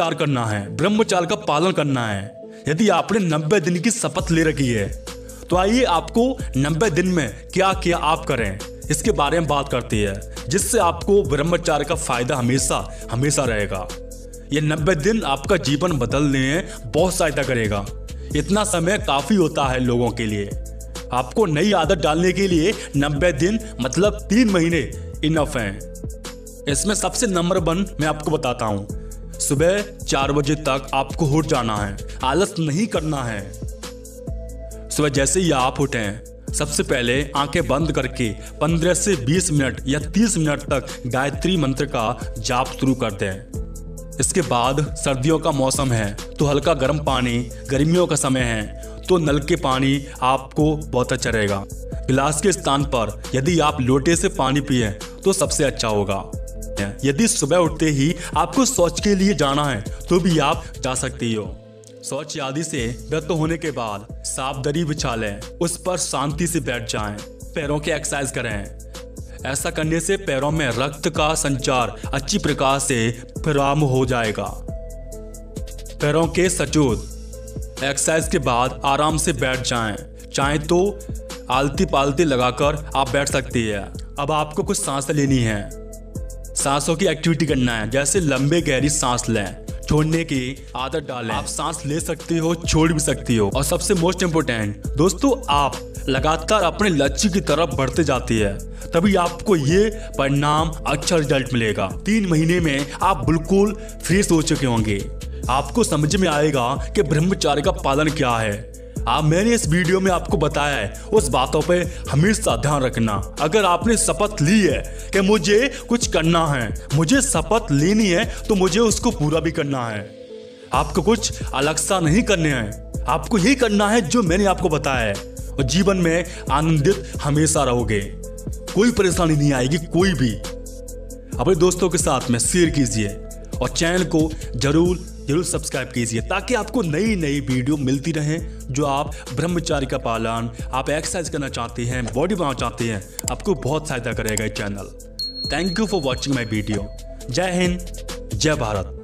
प्यार करना है ब्रह्मचार्य का पालन करना है। यदि आपने नब्बे दिन की शपथ ले रखी है तो आइए आपको नब्बे दिन में क्या क्या आप करें, इसके बारे में बात करती है, जिससे आपको ब्रह्मचार्य का फ़ायदा हमेशा हमेशा रहेगा। ये नब्बे दिन आपका जीवन बदलने में बहुत सहायता करेगा। इतना समय काफ़ी होता है लोगों के लिए। आपको नई आदत डालने के लिए नब्बे दिन मतलब तीन महीने इनफ हैं। इसमें सबसे नंबर वन मैं आपको बताता हूँ सुबह चार बजे तक आपको उठ जाना है। आलस नहीं करना है। सुबह जैसे ही आप उठें, सबसे पहले आँखें बंद करके 15 से 20 मिनट या 30 मिनट तक गायत्री मंत्र का जाप शुरू कर दें। इसके बाद सर्दियों का मौसम है तो हल्का गर्म पानी, गर्मियों का समय है तो नल के पानी आपको बहुत अच्छा रहेगा। गिलास के स्थान पर यदि आप लोटे से पानी पिए तो सबसे अच्छा होगा। यदि सुबह उठते ही आपको शौच के लिए जाना है तो भी आप जा सकती हो। शौच आदि से व्यक्त होने के बाद साफ़ दरी बिछा लें उस पर शांति से बैठ जाएँ, पैरों की एक्सरसाइज करें। ऐसा करने से पैरों में रक्त का संचार अच्छी प्रकार से प्रारंभ हो जाएगा। पैरों के सचोद एक्सरसाइज के बाद आराम से बैठ जाएँ, चाहे तो आलती पालती लगाकर आप बैठ सकती है। अब आपको कुछ सांस लेनी है। सांसों की एक्टिविटी करना है। जैसे लंबे गहरी सांस लें, छोड़ने की आदत डालें। आप सांस ले सकते हो, छोड़ भी सकती हो। और सबसे मोस्ट इम्पोर्टेंट दोस्तों, आप लगातार अपने लक्ष्य की तरफ़ बढ़ते जाती है। तभी आपको ये परिणाम अच्छा रिज़ल्ट मिलेगा। तीन महीने में आप बिल्कुल फ्रेश हो चुके होंगे। आपको समझ में आएगा कि ब्रह्मचार्य का पालन क्या है। आप मैंने इस वीडियो में आपको बताया है, उस बातों पे हमेशा ध्यान रखना। अगर आपने शपथ ली है कि मुझे कुछ करना है, मुझे शपथ लेनी है तो मुझे उसको पूरा भी करना है। आपको कुछ अलग सा नहीं करने हैं। आपको यही करना है जो मैंने आपको बताया है। और जीवन में आनंदित हमेशा रहोगे। कोई परेशानी नहीं आएगी, कोई भी। अपने दोस्तों के साथ में शेयर कीजिए और चैनल को ज़रूर ज़रूर सब्सक्राइब कीजिए ताकि आपको नई नई वीडियो मिलती रहे, जो आप ब्रह्मचारी का पालन, आप एक्सरसाइज करना चाहते हैं बॉडी बनाना चाहते हैं, आपको बहुत सहायता करेगा ये channel thank you for watching my video जय हिंद, जय भारत।